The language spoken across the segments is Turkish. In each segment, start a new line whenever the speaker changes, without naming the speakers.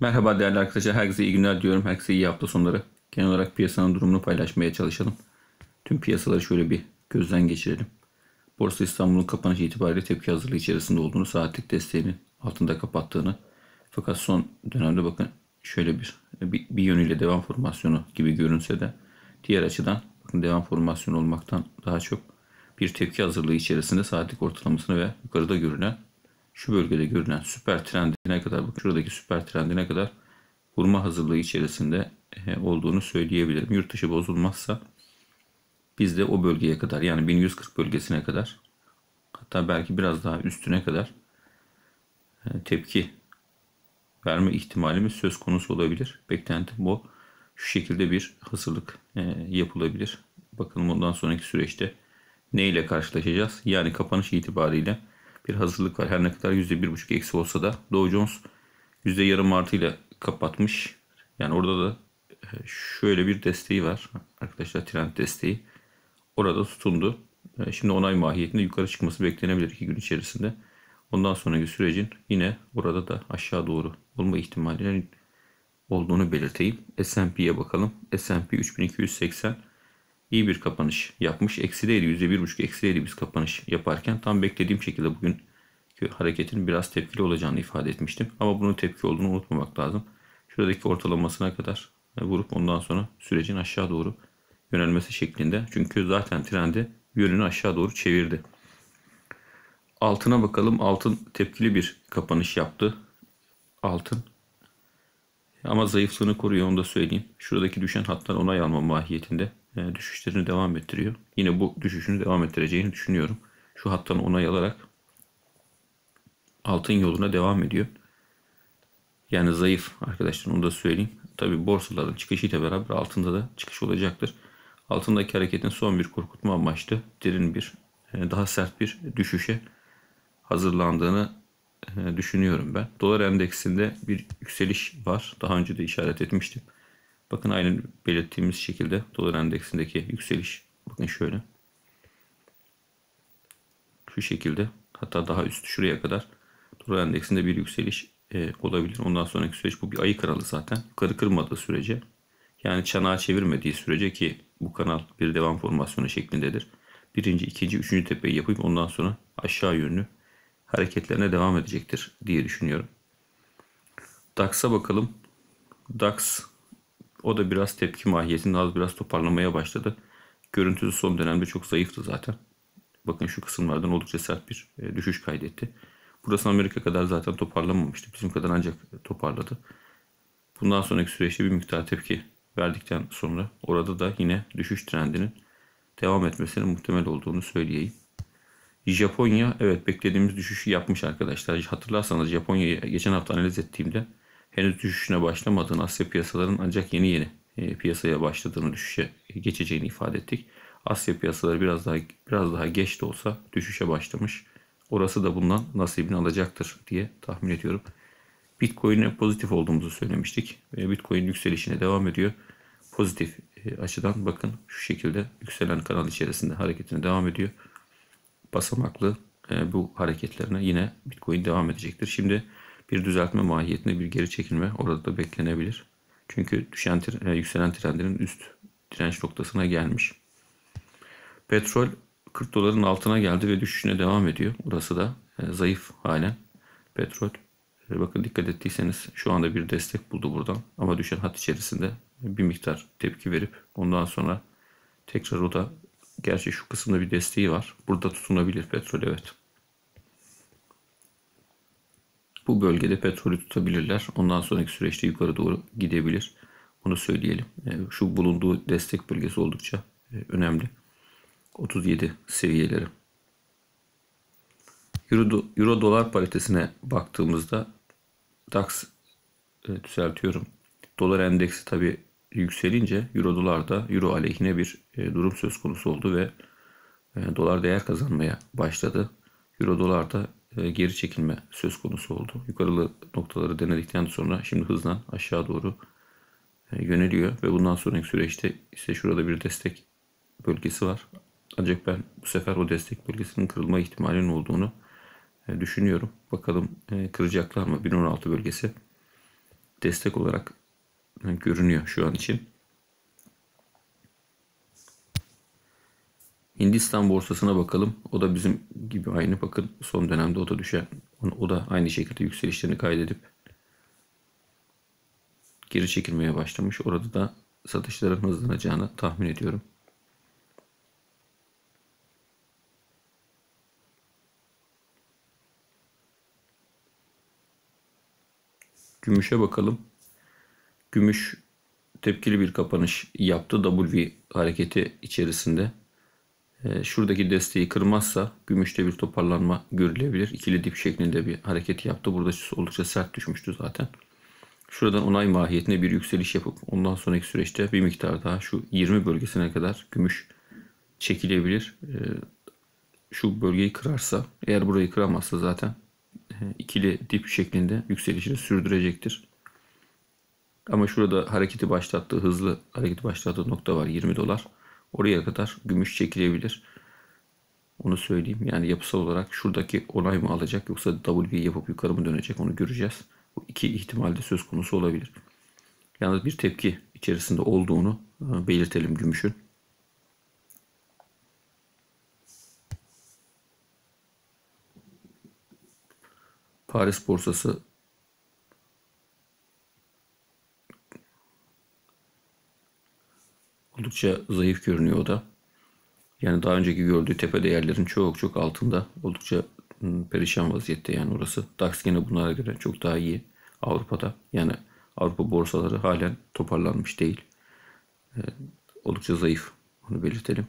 Merhaba değerli arkadaşlar. Herkese iyi günler diyorum. Herkese iyi hafta sonları. Genel olarak piyasanın durumunu paylaşmaya çalışalım. Tüm piyasaları şöyle bir gözden geçirelim. Borsa İstanbul'un kapanış itibariyle tepki hazırlığı içerisinde olduğunu, saatlik desteğinin altında kapattığını. Fakat son dönemde bakın şöyle bir, bir, bir yönüyle devam formasyonu gibi görünse de diğer açıdan bakın devam formasyonu olmaktan daha çok bir tepki hazırlığı içerisinde saatlik ortalamasını ve yukarıda görünen şu bölgede görünen süper trendine kadar bakın şuradaki süper trendine kadar vurma hazırlığı içerisinde e, olduğunu söyleyebilirim. Yurt dışı bozulmazsa biz de o bölgeye kadar yani 1140 bölgesine kadar hatta belki biraz daha üstüne kadar e, tepki verme ihtimalimiz söz konusu olabilir. Beklenti bu. Şu şekilde bir hazırlık e, yapılabilir. Bakalım ondan sonraki süreçte ne ile karşılaşacağız? Yani kapanış itibariyle bir hazırlık var. Her ne kadar %1,5 eksi olsa da Dow Jones yarım artıyla kapatmış. Yani orada da e, şöyle bir desteği var. Arkadaşlar trend desteği. Orada tutundu. E, şimdi onay mahiyetinde yukarı çıkması beklenebilir iki gün içerisinde. Ondan sonraki sürecin yine burada da aşağı doğru olma ihtimalinin olduğunu belirteyim. S&P'ye bakalım. S&P 3280 iyi bir kapanış yapmış. Eksideydi %1,5 eksideydi biz kapanış yaparken. Tam beklediğim şekilde bugün hareketin biraz tepkili olacağını ifade etmiştim. Ama bunun tepki olduğunu unutmamak lazım. Şuradaki ortalamasına kadar vurup ondan sonra sürecin aşağı doğru yönelmesi şeklinde. Çünkü zaten trendi yönünü aşağı doğru çevirdi. Altına bakalım. Altın tepkili bir kapanış yaptı. Altın. Ama zayıflığını koruyor onu da söyleyeyim. Şuradaki düşen hatlar onay alma mahiyetinde e, düşüşlerini devam ettiriyor. Yine bu düşüşünü devam ettireceğini düşünüyorum. Şu hattan onay alarak altın yoluna devam ediyor. Yani zayıf arkadaşlar onu da söyleyeyim. Tabi borsaların çıkışıyla beraber altında da çıkış olacaktır. Altındaki hareketin son bir korkutma amaçlı derin bir e, daha sert bir düşüşe hazırlandığını düşünüyorum ben. Dolar endeksinde bir yükseliş var. Daha önce de işaret etmiştim. Bakın aynı belirttiğimiz şekilde dolar endeksindeki yükseliş bakın şöyle. Şu şekilde hatta daha üst şuraya kadar dolar endeksinde bir yükseliş e, olabilir. Ondan sonraki süreç bu bir ayı kanalı zaten. Yukarı kırmadığı sürece yani çanağı çevirmediği sürece ki bu kanal bir devam formasyonu şeklindedir. Birinci, ikinci, üçüncü tepeyi yapıp ondan sonra aşağı yönlü hareketlerine devam edecektir diye düşünüyorum. DAX'a bakalım. DAX o da biraz tepki mahiyetinde az biraz toparlamaya başladı. Görüntüsü son dönemde çok zayıftı zaten. Bakın şu kısımlardan oldukça sert bir e, düşüş kaydetti. Burası Amerika kadar zaten toparlamamıştı. Bizim kadar ancak toparladı. Bundan sonraki süreçte bir miktar tepki verdikten sonra orada da yine düşüş trendinin devam etmesinin muhtemel olduğunu söyleyeyim. Japonya evet beklediğimiz düşüşü yapmış arkadaşlar. Hatırlarsanız Japonya'yı geçen hafta analiz ettiğimde henüz düşüşüne başlamadığını, Asya piyasaların ancak yeni yeni e, piyasaya başladığını, düşüşe geçeceğini ifade ettik. Asya piyasaları biraz daha biraz daha geç de olsa düşüşe başlamış. Orası da bundan nasibini alacaktır diye tahmin ediyorum. Bitcoin'e pozitif olduğumuzu söylemiştik. Bitcoin yükselişine devam ediyor. Pozitif e, açıdan bakın şu şekilde yükselen kanal içerisinde hareketine devam ediyor. Basamaklı e, bu hareketlerine yine Bitcoin devam edecektir. Şimdi bir düzeltme mahiyetinde bir geri çekilme orada da beklenebilir. Çünkü düşen e, yükselen trendinin üst direnç noktasına gelmiş. Petrol 40 doların altına geldi ve düşüşüne devam ediyor. Burası da e, zayıf halen. Petrol e, bakın dikkat ettiyseniz şu anda bir destek buldu buradan. Ama düşen hat içerisinde bir miktar tepki verip ondan sonra tekrar o da gerçi şu kısımda bir desteği var. Burada tutunabilir petrol evet. Bu bölgede petrolü tutabilirler. Ondan sonraki süreçte yukarı doğru gidebilir. Bunu söyleyelim. E, şu bulunduğu destek bölgesi oldukça önemli. 37 seviyeleri. Euro, Euro dolar paritesine baktığımızda DAX e, düzeltiyorum. Dolar endeksi tabi yükselince Euro dolarda Euro aleyhine bir e, durum söz konusu oldu ve e, dolar değer kazanmaya başladı. Euro dolarda e, geri çekilme söz konusu oldu. Yukarılı noktaları denedikten sonra şimdi hızla aşağı doğru e, yöneliyor ve bundan sonraki süreçte ise şurada bir destek bölgesi var. Ancak ben bu sefer o destek bölgesinin kırılma ihtimalinin olduğunu düşünüyorum. Bakalım kıracaklar mı 1016 bölgesi. destek olarak görünüyor şu an için. Hindistan borsasına bakalım. O da bizim gibi aynı bakın son dönemde o da düşen. O da aynı şekilde yükselişlerini kaydedip geri çekilmeye başlamış. Orada da satışların hızlanacağını tahmin ediyorum. Gümüşe bakalım. Gümüş tepkili bir kapanış yaptı W hareketi içerisinde. Ee, şuradaki desteği kırmazsa gümüşte bir toparlanma görülebilir. İkili dip şeklinde bir hareket yaptı. Burada oldukça sert düşmüştü zaten. Şuradan onay mahiyetinde bir yükseliş yapıp ondan sonraki süreçte bir miktar daha şu 20 bölgesine kadar gümüş çekilebilir. Ee, şu bölgeyi kırarsa eğer burayı kıramazsa zaten e, ikili dip şeklinde yükselişini sürdürecektir. Ama şurada hareketi başlattığı hızlı hareketi başlattığı nokta var 20 dolar. Oraya kadar gümüş çekilebilir. Onu söyleyeyim. Yani yapısal olarak şuradaki onay mı alacak yoksa W yapıp yukarı mı dönecek onu göreceğiz. Bu iki ihtimalde söz konusu olabilir. Yalnız bir tepki içerisinde olduğunu e, belirtelim gümüşün. Paris borsası oldukça zayıf görünüyor o da. Yani daha önceki gördüğü tepe değerlerin çok çok altında. Oldukça ıı, perişan vaziyette yani orası. DAX gene bunlara göre çok daha iyi Avrupa'da. Yani Avrupa borsaları halen toparlanmış değil. Ee, oldukça zayıf. Onu belirtelim.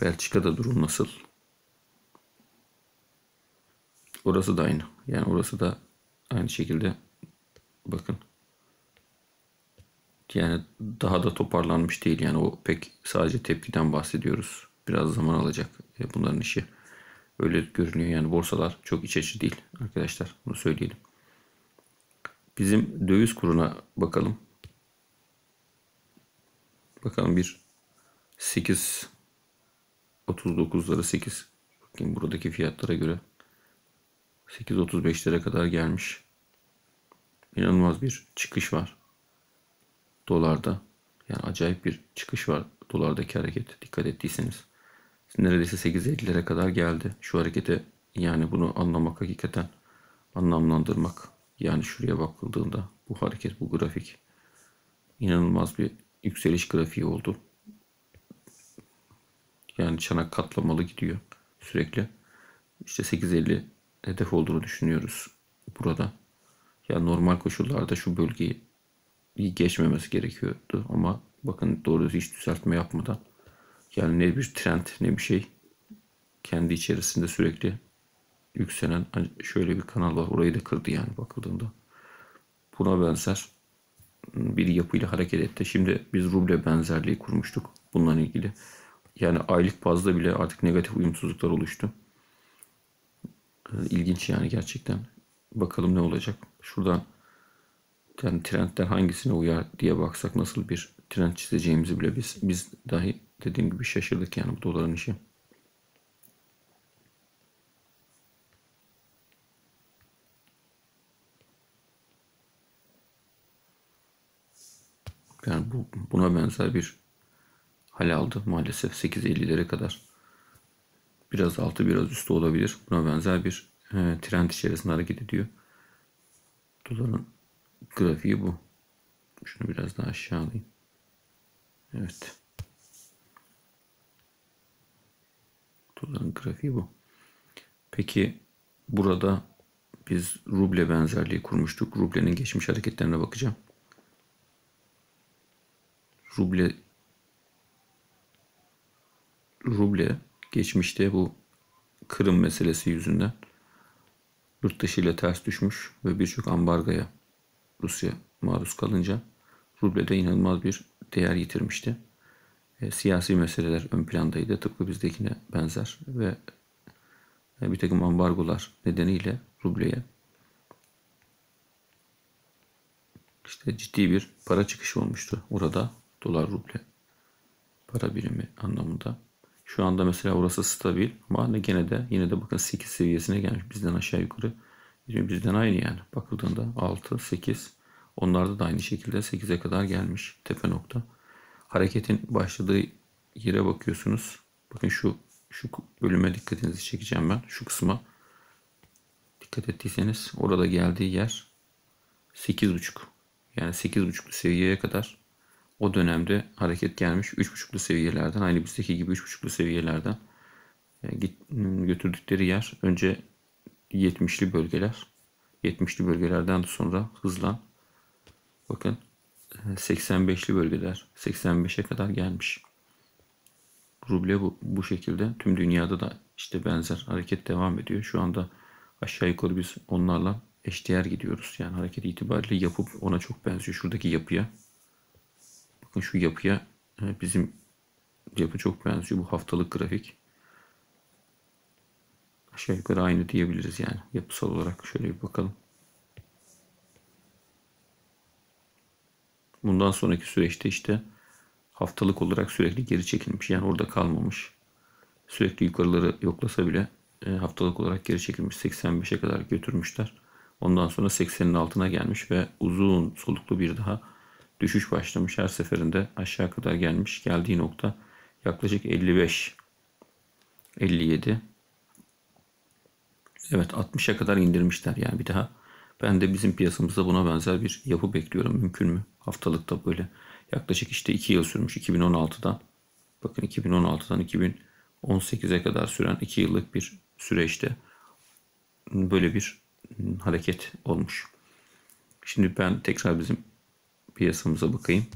Belçika'da durum nasıl? Orası da aynı. Yani orası da aynı şekilde bakın. Yani daha da toparlanmış değil. Yani o pek sadece tepkiden bahsediyoruz. Biraz zaman alacak e, bunların işi. Öyle görünüyor yani borsalar çok iç açı değil arkadaşlar. Bunu söyleyelim. Bizim döviz kuruna bakalım. Bakalım bir 8 39'lara 8 bakayım buradaki fiyatlara göre 8.35'lere kadar gelmiş. İnanılmaz bir çıkış var. Dolarda. Yani acayip bir çıkış var dolardaki hareket. Dikkat ettiyseniz. Neredeyse 8.50'lere kadar geldi. Şu harekete yani bunu anlamak hakikaten anlamlandırmak. Yani şuraya bakıldığında bu hareket, bu grafik inanılmaz bir yükseliş grafiği oldu. Yani çanak katlamalı gidiyor sürekli. İşte 8.50 hedef olduğunu düşünüyoruz burada. Yani normal koşullarda şu bölgeyi geçmemesi gerekiyordu ama bakın doğru hiç düzeltme yapmadan yani ne bir trend ne bir şey kendi içerisinde sürekli yükselen şöyle bir kanal var. Orayı da kırdı yani bakıldığında. Buna benzer bir yapıyla hareket etti. Şimdi biz ruble benzerliği kurmuştuk bununla ilgili. Yani aylık bazda bile artık negatif uyumsuzluklar oluştu. İlginç yani gerçekten. Bakalım ne olacak. Şuradan yani trendler hangisine uyar diye baksak nasıl bir trend çizeceğimizi bile biz biz dahi dediğim gibi şaşırdık yani bu doların işi. Yani bu, buna benzer bir hal aldı maalesef 8.50'lere kadar. Biraz altı biraz üstü olabilir. Buna benzer bir e, trend içerisinde hareket ediyor. Doların grafiği bu. Şunu biraz daha aşağı alayım. Evet. Doların grafiği bu. Peki burada biz ruble benzerliği kurmuştuk. Rublenin geçmiş hareketlerine bakacağım. Ruble ruble geçmişte bu Kırım meselesi yüzünden yurt dışı ile ters düşmüş ve birçok ambargoya Rusya maruz kalınca ruble de inanılmaz bir değer yitirmişti. E, siyasi meseleler ön plandaydı. Tıpkı bizdekine benzer ve e, bir takım ambargolar nedeniyle rubleye işte ciddi bir para çıkışı olmuştu. Orada dolar ruble para birimi anlamında. Şu anda mesela orası stabil ama gene de yine de bakın 8 seviyesine gelmiş bizden aşağı yukarı. Bizden aynı yani. Bakıldığında 6, 8. Onlarda da aynı şekilde 8'e kadar gelmiş tepe nokta. Hareketin başladığı yere bakıyorsunuz. Bakın şu şu bölüme dikkatinizi çekeceğim ben. Şu kısma dikkat ettiyseniz orada geldiği yer 8.5. Yani 8.5'lu seviyeye kadar o dönemde hareket gelmiş 3.5'lu seviyelerden aynı bizdeki gibi 3.5'lu seviyelerden e, götürdükleri yer önce 70'li bölgeler 70'li bölgelerden sonra hızla bakın 85'li e, bölgeler 85'e kadar gelmiş. Ruble bu, bu şekilde tüm dünyada da işte benzer hareket devam ediyor. Şu anda aşağı yukarı biz onlarla eşdeğer gidiyoruz. Yani hareket itibariyle yapıp ona çok benziyor. Şuradaki yapıya. Bakın şu yapıya e, bizim yapı çok benziyor. Bu haftalık grafik. Aşağı yukarı aynı diyebiliriz yani. Yapısal olarak şöyle bir bakalım. Bundan sonraki süreçte işte haftalık olarak sürekli geri çekilmiş. Yani orada kalmamış. Sürekli yukarıları yoklasa bile e, haftalık olarak geri çekilmiş. 85'e kadar götürmüşler. Ondan sonra 80'in altına gelmiş ve uzun soluklu bir daha düşüş başlamış. Her seferinde aşağı kadar gelmiş. Geldiği nokta yaklaşık 55 57 Evet 60'a kadar indirmişler yani bir daha. Ben de bizim piyasamızda buna benzer bir yapı bekliyorum. Mümkün mü? Haftalıkta böyle yaklaşık işte 2 yıl sürmüş 2016'dan. Bakın 2016'dan 2018'e kadar süren 2 yıllık bir süreçte böyle bir hareket olmuş. Şimdi ben tekrar bizim piyasamıza bakayım.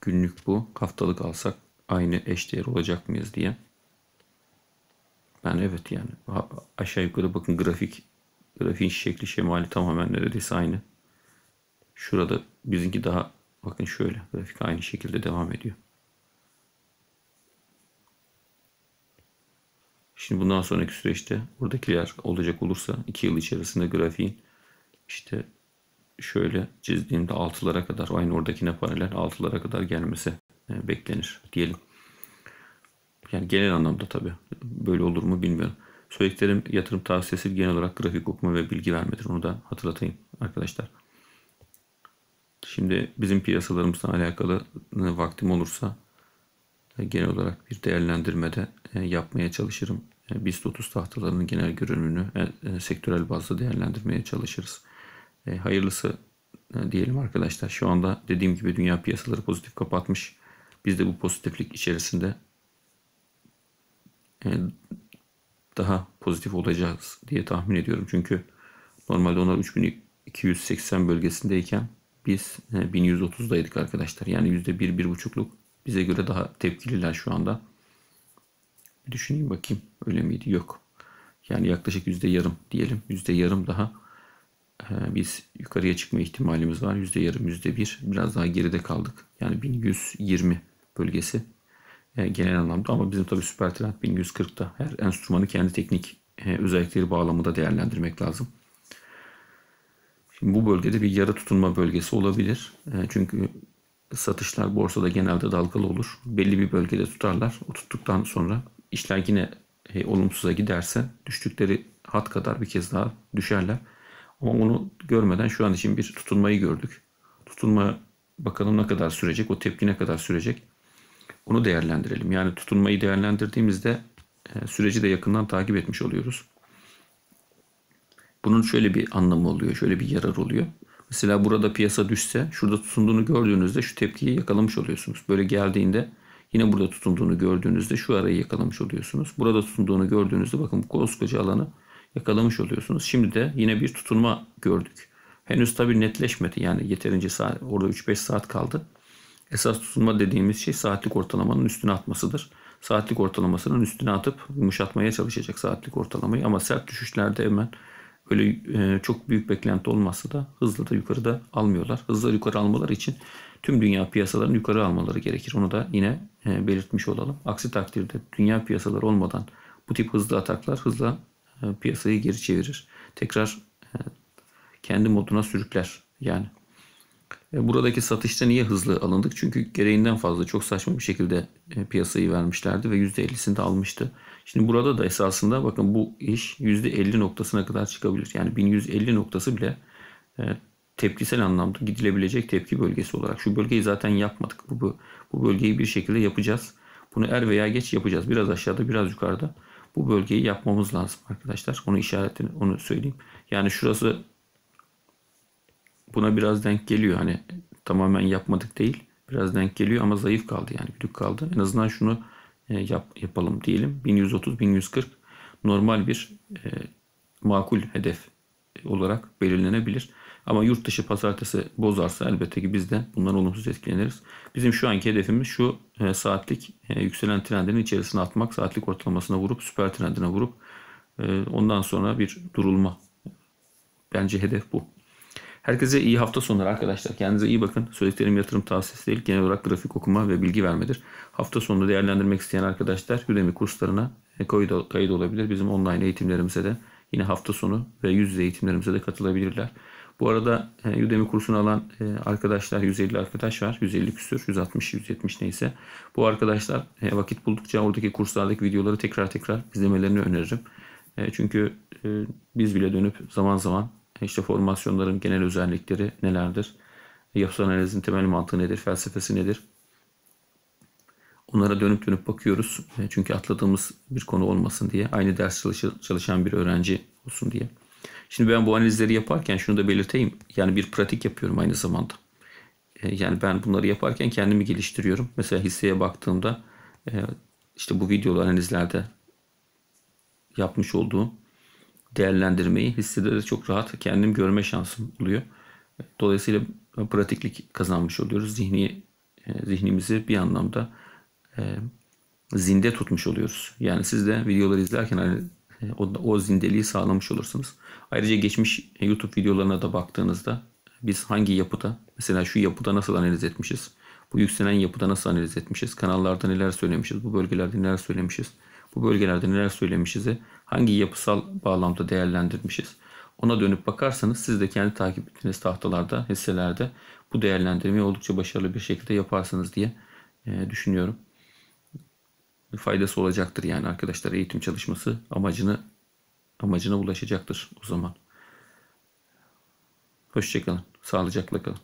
Günlük bu. Haftalık alsak aynı eşdeğer olacak mıyız diye. Ben evet yani aşağı yukarı bakın grafik grafiğin şekli şemali tamamen neredeyse aynı. Şurada bizimki daha bakın şöyle grafik aynı şekilde devam ediyor. Şimdi bundan sonraki süreçte buradakiler olacak olursa 2 yıl içerisinde grafiğin işte şöyle çizdiğimde 6'lara kadar aynı oradakine paralel 6'lara kadar gelmesi e, beklenir diyelim. Yani genel anlamda tabi böyle olur mu bilmiyorum. Söylediklerim yatırım tavsiyesi genel olarak grafik okuma ve bilgi vermedir. Onu da hatırlatayım arkadaşlar. Şimdi bizim piyasalarımızla alakalı vaktim olursa e, genel olarak bir değerlendirmede e, yapmaya çalışırım. BIST 30 tahtalarının genel görünümünü sektörel bazda değerlendirmeye çalışırız. Hayırlısı diyelim arkadaşlar. Şu anda dediğim gibi dünya piyasaları pozitif kapatmış. Biz de bu pozitiflik içerisinde daha pozitif olacağız diye tahmin ediyorum. Çünkü normalde onlar 3280 bölgesindeyken biz 1130'daydık arkadaşlar. Yani %1-1,5'luk bize göre daha tepkililer şu anda. Bir düşüneyim bakayım. Öyle miydi? Yok. Yani yaklaşık yüzde yarım diyelim. Yüzde yarım daha biz yukarıya çıkma ihtimalimiz var. Yüzde yarım, yüzde bir. Biraz daha geride kaldık. Yani 1120 bölgesi genel anlamda ama bizim tabii süper trend 1140'da her enstrümanı kendi teknik özellikleri bağlamında değerlendirmek lazım. Şimdi bu bölgede bir yarı tutunma bölgesi olabilir. Çünkü satışlar borsada genelde dalgalı olur. Belli bir bölgede tutarlar. O tuttuktan sonra işler yine olumsuza giderse düştükleri hat kadar bir kez daha düşerler. Ama onu görmeden şu an için bir tutunmayı gördük. Tutunma bakalım ne kadar sürecek, o tepki ne kadar sürecek. Onu değerlendirelim. Yani tutunmayı değerlendirdiğimizde e, süreci de yakından takip etmiş oluyoruz. Bunun şöyle bir anlamı oluyor, şöyle bir yarar oluyor. Mesela burada piyasa düşse, şurada tutunduğunu gördüğünüzde şu tepkiyi yakalamış oluyorsunuz. Böyle geldiğinde yine burada tutunduğunu gördüğünüzde şu arayı yakalamış oluyorsunuz. Burada tutunduğunu gördüğünüzde bakın bu koskoca alanı yakalamış oluyorsunuz. Şimdi de yine bir tutunma gördük. Henüz tabii netleşmedi. Yani yeterince saat, orada 3-5 saat kaldı. Esas tutunma dediğimiz şey saatlik ortalamanın üstüne atmasıdır. Saatlik ortalamasının üstüne atıp yumuşatmaya çalışacak saatlik ortalamayı ama sert düşüşlerde hemen öyle e, çok büyük beklenti olmazsa da hızlı da yukarıda almıyorlar. Hızlı yukarı almaları için tüm dünya piyasalarını yukarı almaları gerekir. Onu da yine e, belirtmiş olalım. Aksi takdirde dünya piyasaları olmadan bu tip hızlı ataklar hızla piyasayı geri çevirir. Tekrar kendi moduna sürükler. Yani E, Buradaki satışta niye hızlı alındık? Çünkü gereğinden fazla çok saçma bir şekilde e, piyasayı vermişlerdi ve %50'sini de almıştı. Şimdi burada da esasında bakın bu iş %50 noktasına kadar çıkabilir. Yani 1150 noktası bile e, tepkisel anlamda gidilebilecek tepki bölgesi olarak. Şu bölgeyi zaten yapmadık. Bu, bu, bu bölgeyi bir şekilde yapacağız. Bunu er veya geç yapacağız. Biraz aşağıda biraz yukarıda. Bu bölgeyi yapmamız lazım arkadaşlar. Onu işaretini onu söyleyeyim. Yani şurası buna biraz denk geliyor. Hani tamamen yapmadık değil. Biraz denk geliyor ama zayıf kaldı yani büyük kaldı. En azından şunu e, yap, yapalım diyelim. 1130 1140 normal bir e, makul hedef olarak belirlenebilir. Ama yurt dışı pazartesi bozarsa elbette ki biz de bundan olumsuz etkileniriz. Bizim şu anki hedefimiz şu e, saatlik e, yükselen trendin içerisine atmak, saatlik ortalamasına vurup süper trendine vurup e, ondan sonra bir durulma. Bence hedef bu. Herkese iyi hafta sonları arkadaşlar. Kendinize iyi bakın. Söylediklerim yatırım tavsiyesi değil. Genel olarak grafik okuma ve bilgi vermedir. Hafta sonunu değerlendirmek isteyen arkadaşlar Udemy kurslarına kayıt olabilir. Bizim online eğitimlerimize de yine hafta sonu ve yüz yüze eğitimlerimize de katılabilirler. Bu arada e, Udemy kursunu alan e, arkadaşlar 150 arkadaş var. 150 küsür, 160, 170 neyse. Bu arkadaşlar e, vakit buldukça oradaki kurslardaki videoları tekrar tekrar izlemelerini öneririm. Çünkü biz bile dönüp zaman zaman işte formasyonların genel özellikleri nelerdir? Yapısal analizin temel mantığı nedir? Felsefesi nedir? Onlara dönüp dönüp bakıyoruz. Çünkü atladığımız bir konu olmasın diye. Aynı ders çalışan bir öğrenci olsun diye. Şimdi ben bu analizleri yaparken şunu da belirteyim. Yani bir pratik yapıyorum aynı zamanda. Yani ben bunları yaparken kendimi geliştiriyorum. Mesela hisseye baktığımda işte bu videolu analizlerde yapmış olduğum değerlendirmeyi hissede de çok rahat kendim görme şansım oluyor. Dolayısıyla pratiklik kazanmış oluyoruz. Zihni zihnimizi bir anlamda zinde tutmuş oluyoruz. Yani siz de videoları izlerken hani o, o zindeliği sağlamış olursunuz. Ayrıca geçmiş YouTube videolarına da baktığınızda biz hangi yapıda mesela şu yapıda nasıl analiz etmişiz? Bu yükselen yapıda nasıl analiz etmişiz? Kanallarda neler söylemişiz? Bu bölgelerde neler söylemişiz? Bu bölgelerde neler söylemişiz'i hangi yapısal bağlamda değerlendirmişiz? Ona dönüp bakarsanız siz de kendi takip ettiğiniz tahtalarda, hisselerde bu değerlendirmeyi oldukça başarılı bir şekilde yaparsınız diye düşünüyorum faydası olacaktır yani arkadaşlar eğitim çalışması amacını amacına ulaşacaktır o zaman. Hoşçakalın. Sağlıcakla kalın.